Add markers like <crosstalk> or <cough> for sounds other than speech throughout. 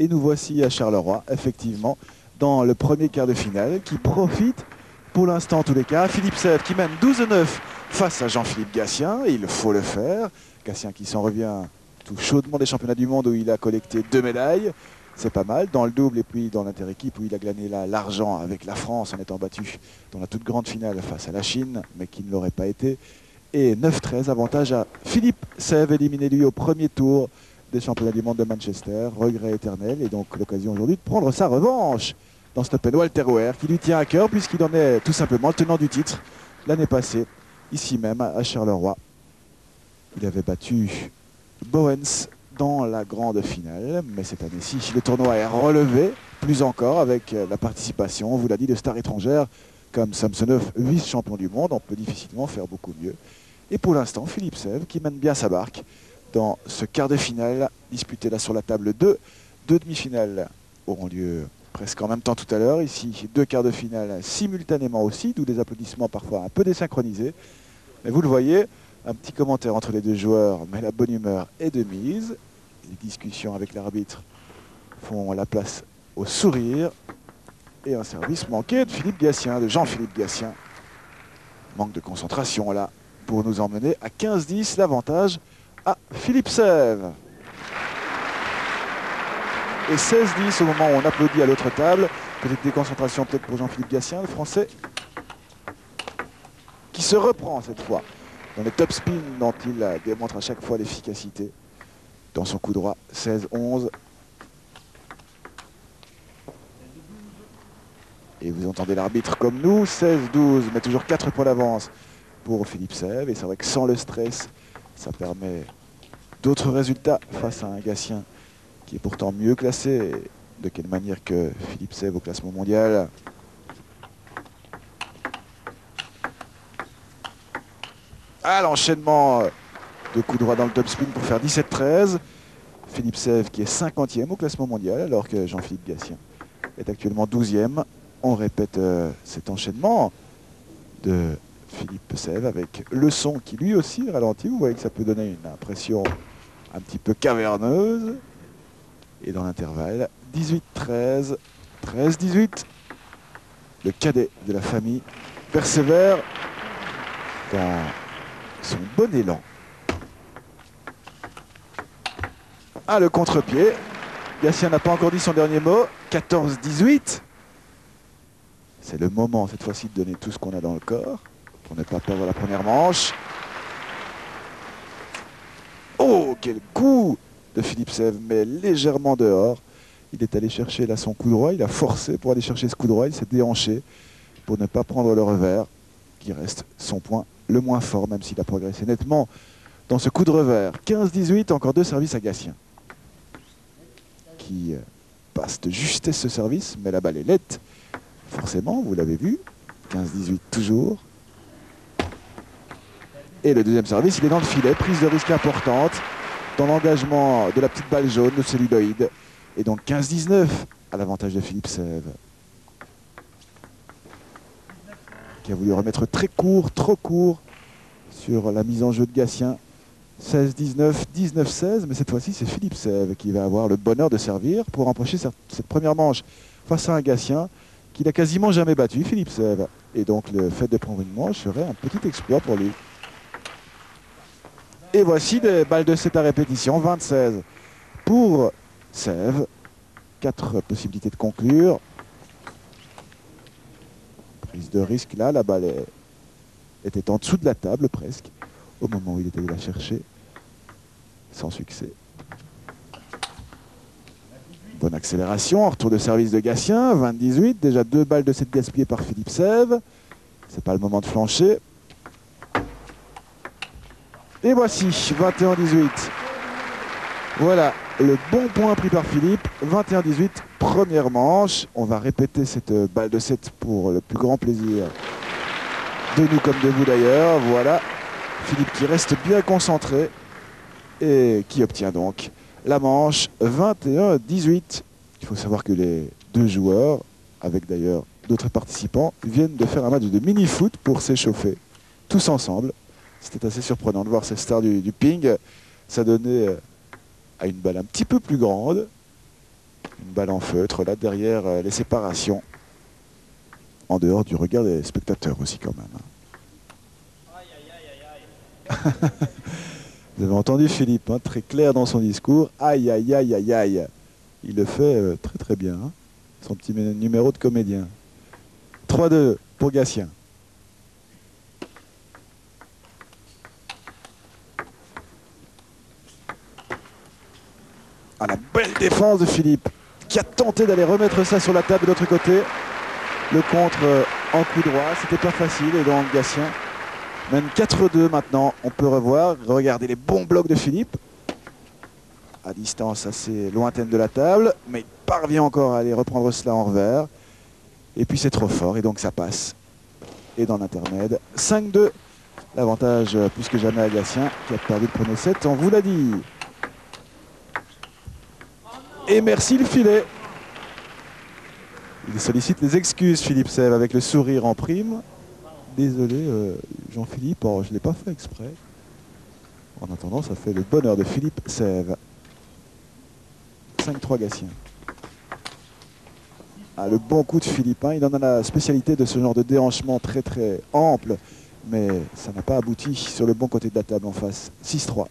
Et nous voici à Charleroi, effectivement, dans le premier quart de finale, qui profite, pour l'instant en tous les cas, Philippe Sèvres qui mène 12-9 face à Jean-Philippe Gatien. Il faut le faire. Gatien qui s'en revient tout chaudement des championnats du monde où il a collecté deux médailles. C'est pas mal. Dans le double et puis dans l'inter-équipe où il a gagné l'argent avec la France en étant battu dans la toute grande finale face à la Chine, mais qui ne l'aurait pas été. Et 9-13, avantage à Philippe Sèvres, éliminé lui au premier tour des championnats du monde de Manchester. Regret éternel et donc l'occasion aujourd'hui de prendre sa revanche dans cet Open Walter qui lui tient à cœur puisqu'il en est tout simplement le tenant du titre l'année passée, ici même à Charleroi. Il avait battu Bowens dans la grande finale, mais cette année-ci, le tournoi est relevé, plus encore avec la participation, on vous l'a dit, de stars étrangères comme Samsonov, vice-champion du monde, on peut difficilement faire beaucoup mieux. Et pour l'instant, Philippe Sèvres qui mène bien sa barque dans ce quart de finale disputé là sur la table 2. Deux demi-finales auront lieu presque en même temps tout à l'heure. Ici, deux quarts de finale simultanément aussi, d'où des applaudissements parfois un peu désynchronisés. Mais vous le voyez, un petit commentaire entre les deux joueurs, mais la bonne humeur est de mise. Les discussions avec l'arbitre font la place au sourire. Et un service manqué de Philippe Gatien, de Jean-Philippe Gatien. Manque de concentration là pour nous emmener à 15-10, l'avantage à Philippe Sèvres. Et 16-10 au moment où on applaudit à l'autre table. Petite déconcentration peut-être pour Jean-Philippe Gatien, le français, qui se reprend cette fois dans les top spins dont il démontre à chaque fois l'efficacité dans son coup droit. 16-11. Et vous entendez l'arbitre comme nous, 16-12, mais toujours 4 points d'avance pour Philippe Sèvres. Et c'est vrai que sans le stress, ça permet d'autres résultats face à un Gatien qui est pourtant mieux classé. De quelle manière que Philippe Sèvres au classement mondial? Ah, l'enchaînement de coups droits dans le top spin pour faire 17-13. Philippe Sèvres qui est 50e au classement mondial alors que Jean-Philippe Gatien est actuellement 12e. On répète euh, cet enchaînement de Philippe Sèvres avec le son qui lui aussi ralentit. Vous voyez que ça peut donner une impression un petit peu caverneuse. Et dans l'intervalle, 18-13, 13-18. Le cadet de la famille persévère dans son bon élan. Ah, le contre-pied. Gatien n'a pas encore dit son dernier mot. 14-18. C'est le moment, cette fois-ci, de donner tout ce qu'on a dans le corps pour ne pas perdre la première manche. Oh, quel coup de Philippe Sèvres, mais légèrement dehors. Il est allé chercher là son coup droit, il a forcé pour aller chercher ce coup droit, il s'est déhanché pour ne pas prendre le revers, qui reste son point le moins fort, même s'il a progressé nettement dans ce coup de revers. 15-18, encore deux services à Gatien, qui euh, passe de justesse ce service, mais la balle est lette, forcément, vous l'avez vu. 15-18 toujours. Et le deuxième service, il est dans le filet, prise de risque importante dans l'engagement de la petite balle jaune, de celluloïde. Et donc 15-19 à l'avantage de Philippe Sèvres. Qui a voulu remettre très court, trop court sur la mise en jeu de Gatien. 16-19, 19-16, mais cette fois-ci c'est Philippe Sèvres qui va avoir le bonheur de servir pour empocher cette première manche face à un Gatien qu'il n'a quasiment jamais battu, Philippe Sèvres. Et donc le fait de prendre une manche serait un petit exploit pour lui. Et voici des balles de 7 à répétition, 26 pour Sèvres. Quatre possibilités de conclure. Prise de risque là, la balle était en dessous de la table presque, au moment où il était allé la chercher. Sans succès. Bonne accélération, retour de service de Gatien, 20-18, déjà deux balles de 7 gaspillées par Philippe Sèvres. C'est pas le moment de flancher. Et voici, 21-18. Voilà, le bon point pris par Philippe. 21-18, première manche. On va répéter cette balle de 7 pour le plus grand plaisir de nous comme de vous d'ailleurs. Voilà, Philippe qui reste bien concentré et qui obtient donc la manche 21-18. Il faut savoir que les deux joueurs, avec d'ailleurs d'autres participants, viennent de faire un match de mini-foot pour s'échauffer tous ensemble. C'était assez surprenant de voir ces stars du, ping. Ça donnait euh, à une balle un petit peu plus grande. Une balle en feutre, là derrière euh, les séparations. En dehors du regard des spectateurs aussi quand même. hein. <laughs> Vous avez entendu Philippe, hein, très clair dans son discours. Aïe, aïe, aïe, aïe, aïe. Il le fait euh, très très bien. hein. Son petit mé- numéro de comédien. 3-2 pour Gatien. Ah, la belle défense de Philippe, qui a tenté d'aller remettre ça sur la table de l'autre côté. Le contre euh, en coup droit, c'était pas facile. Et donc Gatien mène 4-2 maintenant. On peut revoir, regardez les bons blocs de Philippe. À distance assez lointaine de la table, mais il parvient encore à aller reprendre cela en revers. Et puis c'est trop fort, et donc ça passe. Et dans l'intermède, 5-2. L'avantage euh, plus que jamais à Gatien, qui a perdu le premier set, on vous l'a dit. Et merci le filet. Il sollicite les excuses, Philippe Sèvres, avec le sourire en prime. Désolé, euh, Jean-Philippe, oh, je ne l'ai pas fait exprès. En attendant, ça fait le bonheur de Philippe Sèvres. 5-3 Gatien. Ah, le bon coup de Philippe. hein. Il en a la spécialité de ce genre de déhanchement très très ample. Mais ça n'a pas abouti sur le bon côté de la table en face. 6-3.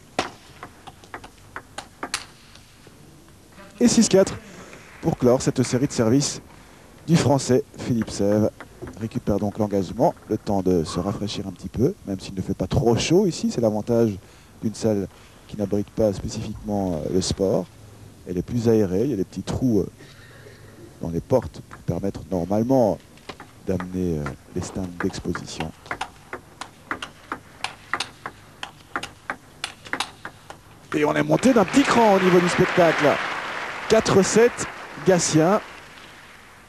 Et 6-4 pour clore cette série de services du français Philippe Sèvres. Récupère donc l'engagement, le temps de se rafraîchir un petit peu, même s'il ne fait pas trop chaud ici. C'est l'avantage d'une salle qui n'abrite pas spécifiquement euh, le sport. Elle est plus aérée, il y a des petits trous euh, dans les portes pour permettre normalement d'amener euh, les stands d'exposition. Et on est monté d'un petit cran au niveau du spectacle. 4-7, Gatien,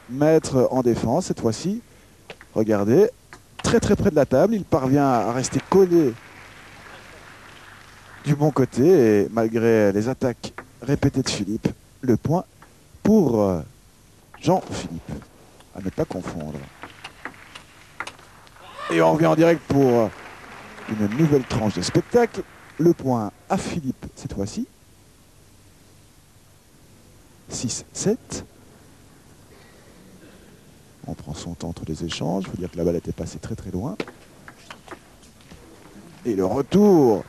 maître en défense cette fois-ci. Regardez, très très près de la table, il parvient à rester collé du bon côté et malgré les attaques répétées de Philippe, le point pour euh, Jean-Philippe, à ne pas confondre. Et on revient en direct pour euh, une nouvelle tranche de spectacle. Le point à Philippe cette fois-ci. 6-7. On prend son temps entre les échanges. Il faut dire que la balle était passée très très loin. Et le retour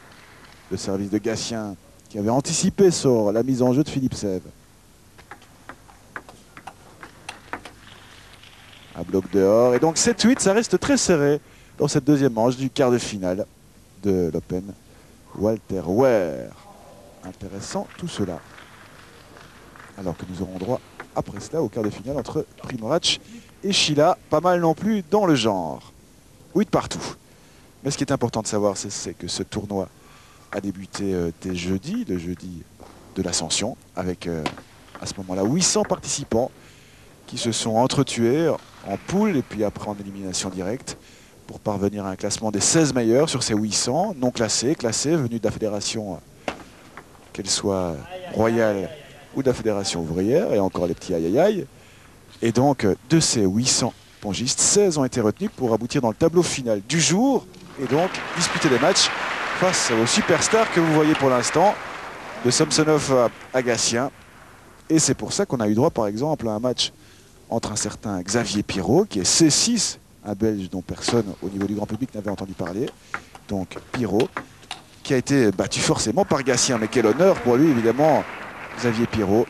de service de Gatien qui avait anticipé sur la mise en jeu de Philippe Sèvres. Un bloc dehors. Et donc 7-8, ça reste très serré dans cette deuxième manche du quart de finale de l'Open. Walter Ware. Intéressant tout cela. Alors que nous aurons droit après cela au quart de finale entre Primorac et Sheila. Pas mal non plus dans le genre. Oui, de partout. Mais ce qui est important de savoir, c'est- que ce tournoi a débuté euh, dès jeudi, le jeudi de l'ascension, avec euh, à ce moment-là 800 participants qui se sont entretués en poule et puis après en élimination directe pour parvenir à un classement des 16 meilleurs sur ces 800 non classés, classés, venus de la fédération, euh, qu'elle soit royale de la fédération ouvrière, et encore les petits aïe aïe aïe. Et donc, de ces 800 pongistes, 16 ont été retenus pour aboutir dans le tableau final du jour et donc disputer des matchs face aux superstars que vous voyez pour l'instant, de Samsonov à- Gatien. Et c'est pour ça qu'on a eu droit, par exemple, à un match entre un certain Xavier Pirot, qui est C6, un Belge dont personne au niveau du grand public n'avait entendu parler. Donc Pirot, qui a été battu forcément par Gatien. Mais quel honneur pour lui, évidemment, Xavier Pirot,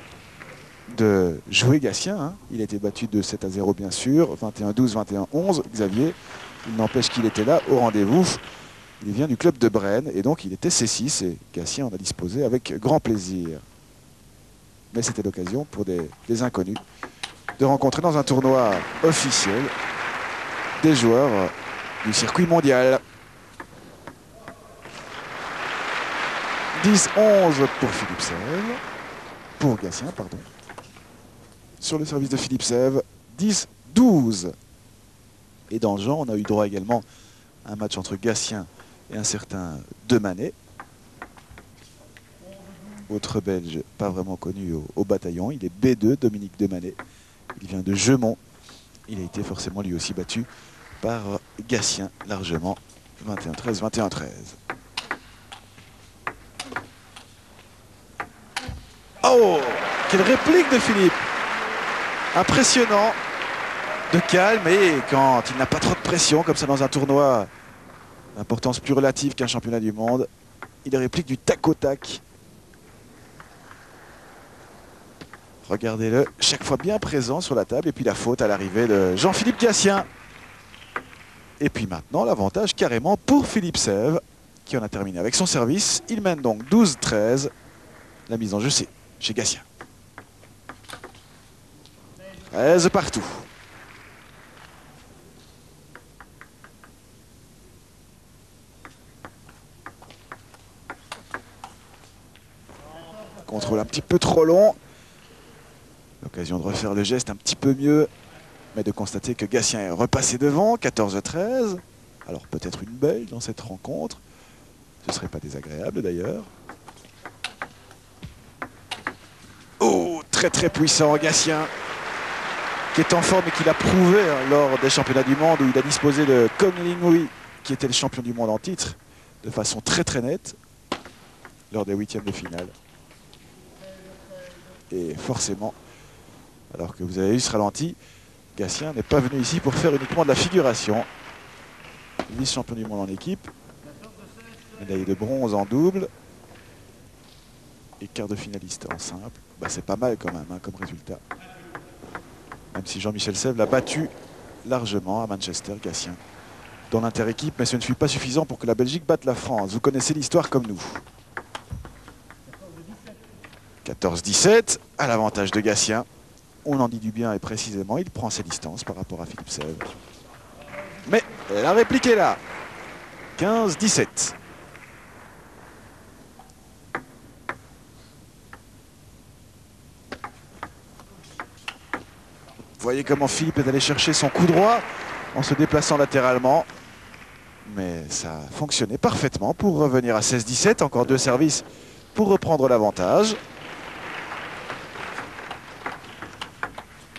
de jouer Gatien. hein. Il a été battu de 7 à 0, bien sûr, 21-12, 21-11. Xavier, il n'empêche qu'il était là au rendez-vous. Il vient du club de Brenne et donc il était C6 et Gatien en a disposé avec grand plaisir. Mais c'était l'occasion pour des, inconnus de rencontrer dans un tournoi officiel des joueurs du circuit mondial. 10-11 pour Philippe Sèvres. Pour Gatien, pardon. Sur le service de Philippe Sèvres, 10-12. Et dans le genre, on a eu droit également à un match entre Gatien et un certain Demanet. Autre Belge, pas vraiment connu au, au bataillon. Il est B2, Dominique Demanet. Il vient de Gemont. Il a été forcément lui aussi battu par Gatien largement. 21-13, 21-13. Oh Quelle réplique de Philippe impressionnant de calme et quand il n'a pas trop de pression comme ça dans un tournoi d'importance plus relative qu'un championnat du monde, il réplique du tac au tac. Regardez-le, chaque fois bien présent sur la table et puis la faute à l'arrivée de Jean-Philippe Gatien. Et puis maintenant, l'avantage carrément pour Philippe Sèvres qui en a terminé avec son service. Il mène donc 12-13. La mise en jeu, c'est chez Gatien. 13 partout. Contrôle un petit peu trop long. L'occasion de refaire le geste un petit peu mieux, mais de constater que Gatien est repassé devant, 14-13. Alors peut-être une belle dans cette rencontre. Ce serait pas désagréable d'ailleurs. Oh, très très puissant Gatien, qui est en forme et qui l'a prouvé hein, lors des championnats du monde où il a disposé de Kong Linghui, qui était le champion du monde en titre, de façon très très nette, lors des huitièmes de finale. Et forcément, alors que vous avez eu ce ralenti, Gatien n'est pas venu ici pour faire uniquement de la figuration. Vice-champion du monde en équipe, médaille de bronze en double et quart de finaliste en simple. Bah, c'est pas mal quand même hein, comme résultat. Même si Jean-Michel Sèvres l'a battu largement à Manchester, Gatien, dans l'inter-équipe, mais ce ne fut pas suffisant pour que la Belgique batte la France. Vous connaissez l'histoire comme nous. 14-17, à l'avantage de Gatien. On en dit du bien et précisément, il prend ses distances par rapport à Philippe Sèvres. Mais la réplique est là. 15-17. Vous voyez comment Philippe est allé chercher son coup droit en se déplaçant latéralement. Mais ça a fonctionné parfaitement pour revenir à 16-17. Encore deux services pour reprendre l'avantage.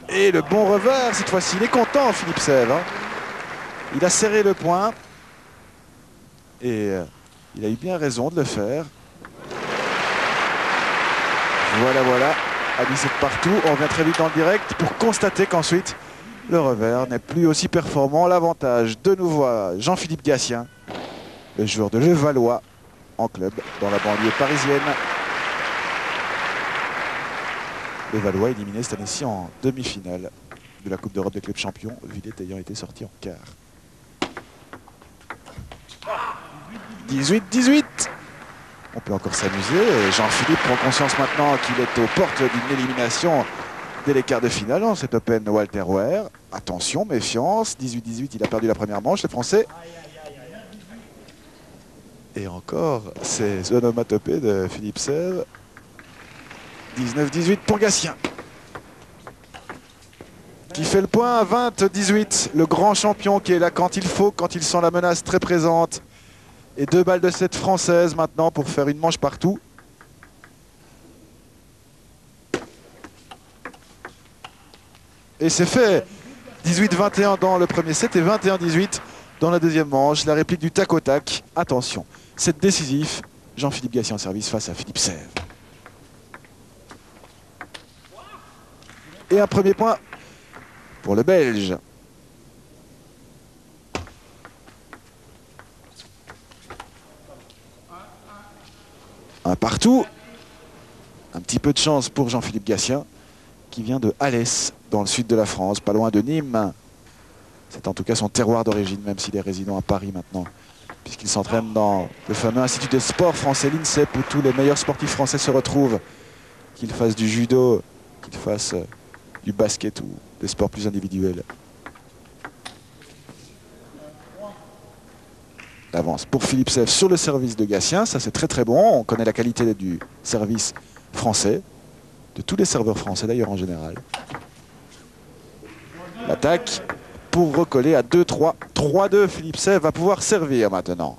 Et le bon revers cette fois-ci. Il est content Philippe Sèvres. Hein. Il a serré le point. Et euh, il a eu bien raison de le faire. Voilà, voilà à 17 partout. On revient très vite le direct pour constater qu'ensuite, le revers n'est plus aussi performant. L'avantage de nouveau à Jean-Philippe Gatien, le joueur de Levallois en club dans la banlieue parisienne. Levallois éliminé cette année-ci en demi-finale de la Coupe d'Europe des clubs champions, Villette ayant été sorti en quart. 18-18 on peut encore s'amuser. Jean-Philippe prend conscience maintenant qu'il est aux portes d'une élimination dès les quarts de finale dans cet Open Walter Ware. Attention, méfiance. 18-18, il a perdu la première manche, le Français. Et encore, c'est onomatopée de Philippe Sèvres. 19-18 pour Gatien. Qui fait le point à 20-18. Le grand champion qui est là quand il faut, quand il sent la menace très présente. Et deux balles de 7 françaises maintenant pour faire une manche partout. Et c'est fait. 18-21 dans le premier set et 21-18 dans la deuxième manche. La réplique du tac au tac. Attention, c'est décisif. Jean-Philippe Gassier en service face à Philippe Sèvres. Et un premier point pour le Belge. Un partout. Un petit peu de chance pour Jean-Philippe Gatien, qui vient de Alès, dans le sud de la France, pas loin de Nîmes. C'est en tout cas son terroir d'origine, même s'il est résident à Paris maintenant, puisqu'il s'entraîne dans le fameux Institut de sport français, l'INSEP, où tous les meilleurs sportifs français se retrouvent, qu'ils fassent du judo, qu'ils fassent euh, du basket ou des sports plus individuels. L'avance pour Philippe Sèvres sur le service de Gatien. Ça, c'est très très bon. On connaît la qualité du service français, de tous les serveurs français d'ailleurs en général. L'attaque pour recoller à 2-3. 3-2, Philippe Sèvres va pouvoir servir maintenant.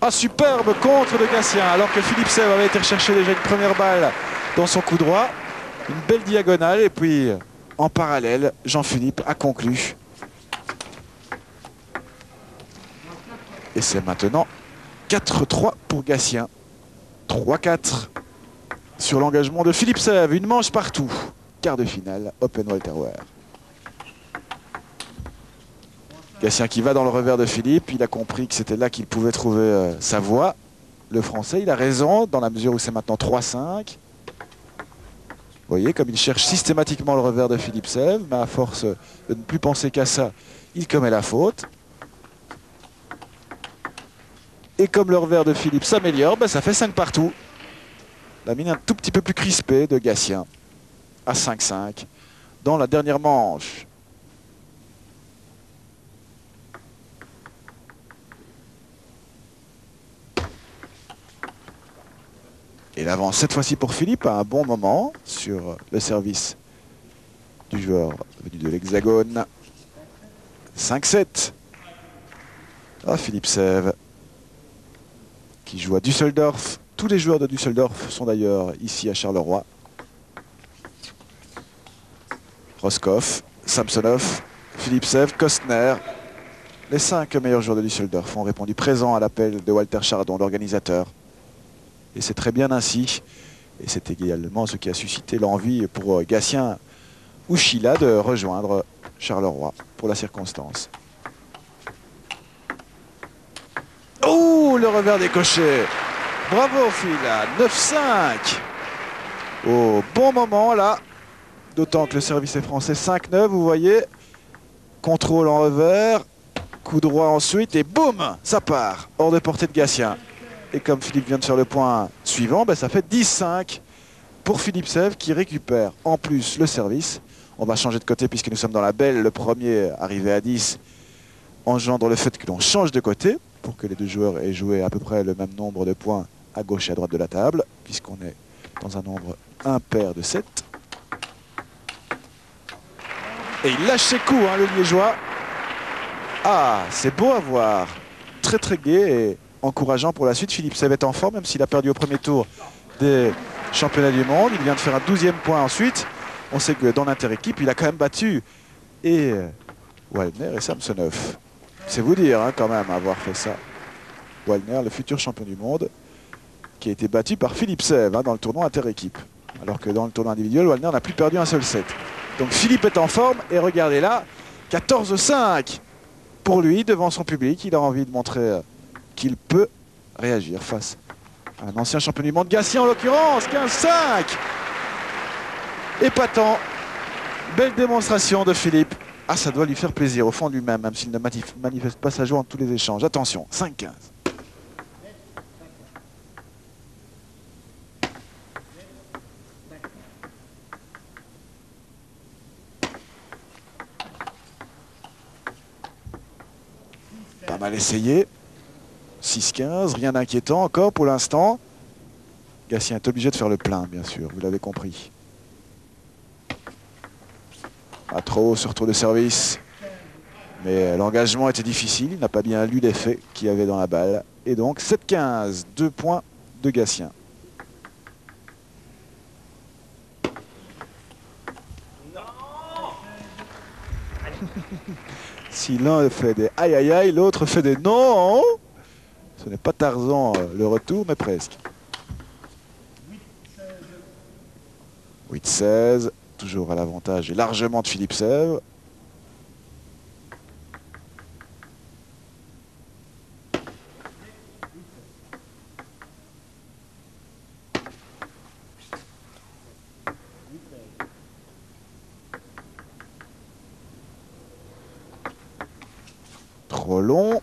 Ah, superbe contre de Gatien, alors que Philippe Sèvres avait été rechercher déjà une première balle dans son coup droit. Une belle diagonale et puis en parallèle, Jean-Philippe a conclu. Et c'est maintenant 4-3 pour Gatien. 3-4 sur l'engagement de Philippe Sèvres. Une manche partout. Quart de finale, Open Walterware. Gatien qui va dans le revers de Philippe. Il a compris que c'était là qu'il pouvait trouver euh, sa voie. Le français, il a raison dans la mesure où c'est maintenant 3-5. Vous voyez, comme il cherche systématiquement le revers de Philippe Sèvres, mais à force de ne plus penser qu'à ça, il commet la faute. Et comme le revers de Philippe s'améliore, ben ça fait 5 partout. La mine un tout petit peu plus crispée de Gatien à 5-5 dans la dernière manche. Et l'avance cette fois-ci pour Philippe à un bon moment sur le service du joueur venu de l'Hexagone. 5-7. Ah, Philippe Sève qui joue à Düsseldorf. Tous les joueurs de Düsseldorf sont d'ailleurs ici à Charleroi. Roscoff, Samsonov, Philippe Sève, Kostner. Les cinq meilleurs joueurs de Düsseldorf ont répondu présent à l'appel de Walter Chardon, l'organisateur. Et c'est très bien ainsi. Et c'est également ce qui a suscité l'envie pour Gatien ou de rejoindre Charleroi pour la circonstance. Oh, le revers des cochers. Bravo, Phila. 9-5. Au bon moment, là. D'autant que le service est français 5-9, vous voyez. Contrôle en revers. Coup droit ensuite et boum, ça part. Hors de portée de Gatien. Et comme Philippe vient de faire le point suivant, ben ça fait 10-5 pour Philippe Sèvres qui récupère en plus le service. On va changer de côté puisque nous sommes dans la belle. Le premier arrivé à 10 engendre le fait que l'on change de côté pour que les deux joueurs aient joué à peu près le même nombre de points à gauche et à droite de la table, puisqu'on est dans un nombre impair de 7. Et il lâche ses coups, hein, le Liégeois. Ah, c'est beau à voir. Très très gai encourageant pour la suite. Philippe Sèvres en forme, même s'il a perdu au premier tour des championnats du monde. Il vient de faire un 12e point ensuite. On sait que dans l'inter-équipe, il a quand même battu et Waldner et Samsonov. C'est vous dire hein, quand même avoir fait ça. Waldner, le futur champion du monde, qui a été battu par Philippe Sèvres hein, dans le tournoi inter-équipe. Alors que dans le tournoi individuel, Waldner n'a plus perdu un seul set. Donc Philippe est en forme et regardez là, 14-5 pour lui devant son public. Il a envie de montrer euh, qu'il peut réagir face à un ancien champion du monde, Gatien en l'occurrence, 15-5 Épatant, belle démonstration de Philippe. Ah, ça doit lui faire plaisir au fond de lui-même, même, s'il ne manifeste pas sa joie en tous les échanges. Attention, 5-15. Pas mal essayé. 6-15, rien d'inquiétant encore pour l'instant. Gatien est obligé de faire le plein, bien sûr, vous l'avez compris. Pas trop sur tour de service. Mais l'engagement était difficile. Il n'a pas bien lu l'effet qu'il y avait dans la balle. Et donc 7-15, deux points de Gatien. si l'un fait des aïe aïe aïe, l'autre fait des non. Ce n'est pas Tarzan euh, le retour, mais presque. 8-16, toujours à l'avantage et largement de Philippe Sèvres. Trop long.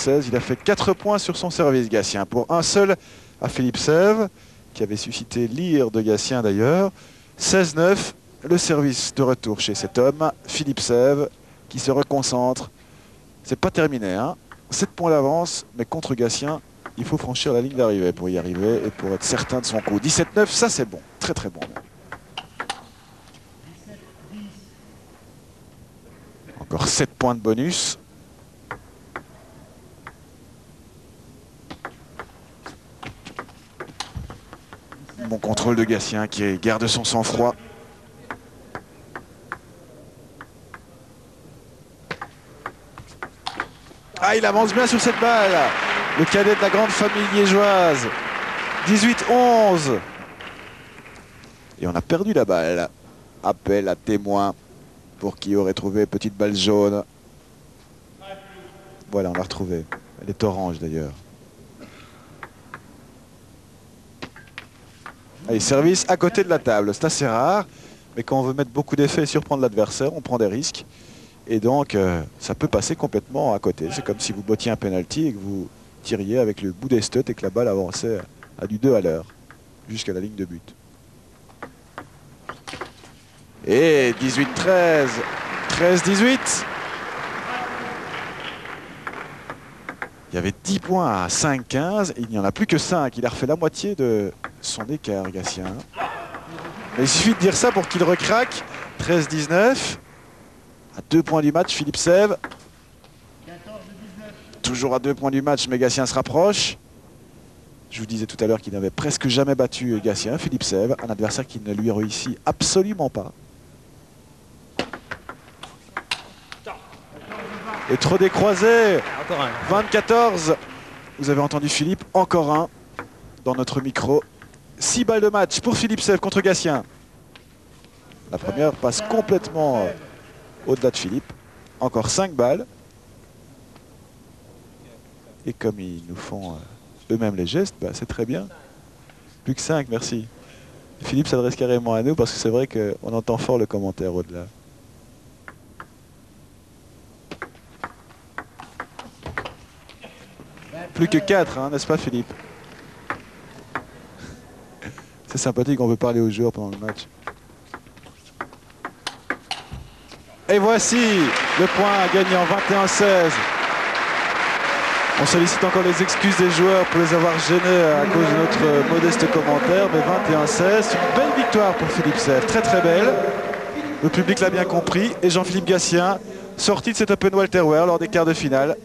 9-16, il a fait 4 points sur son service Gatien. Pour un seul à Philippe Sèvres, qui avait suscité l'ire de Gatien d'ailleurs. 16-9, le service de retour chez cet homme, Philippe Sèvres, qui se reconcentre. C'est pas terminé, hein 7 points d'avance, mais contre Gatien, il faut franchir la ligne d'arrivée pour y arriver et pour être certain de son coup. 17-9, ça c'est bon, très très bon. Encore 7 points de bonus. Bon contrôle de Gatien qui garde son sang-froid. Ah, il avance bien sur cette balle. Le cadet de la grande famille liégeoise. 18-11. Et on a perdu la balle. Appel à témoin pour qui aurait trouvé petite balle jaune. Voilà, on l'a retrouvée. Elle est orange d'ailleurs. Allez, service à côté de la table. C'est assez rare. Mais quand on veut mettre beaucoup d'effets et surprendre l'adversaire, on prend des risques. Et donc, euh, ça peut passer complètement à côté. C'est comme si vous bottiez un penalty et que vous tiriez avec le bout des studs et que la balle avançait à du 2 à l'heure jusqu'à la ligne de but. Et 18-13, 13-18. Il y avait 10 points à 5-15 et il n'y en a plus que 5. Il a refait la moitié de son écart, Gatien. il suffit de dire ça pour qu'il recraque. 13-19. À deux points du match, Philippe Sève. Toujours à deux points du match, mais Gatien se rapproche. Je vous disais tout à l'heure qu'il n'avait presque jamais battu Gatien, Philippe Sève, un adversaire qui ne lui réussit absolument pas. Et trop décroisé. 24. Vous avez entendu Philippe, encore un dans notre micro. 6 balles de match pour Philippe Sève contre Gatien. La première passe complètement euh, au-delà de Philippe. Encore 5 balles. Et comme ils nous font eux-mêmes les gestes, bah, c'est très bien. Plus que 5, merci. Philippe s'adresse carrément à nous parce que c'est vrai qu'on entend fort le commentaire au-delà. Plus que 4, hein, n'est-ce pas Philippe C'est sympathique, on veut parler aux joueurs pendant le match. Et voici le point gagnant 21-16. On sollicite encore les excuses des joueurs pour les avoir gênés à cause de notre modeste commentaire, mais 21-16, c'est une belle victoire pour Philippe Sèvres, très très belle. Le public l'a bien compris et Jean-Philippe Gatien, sorti de cet Open Walter lors des quarts de finale,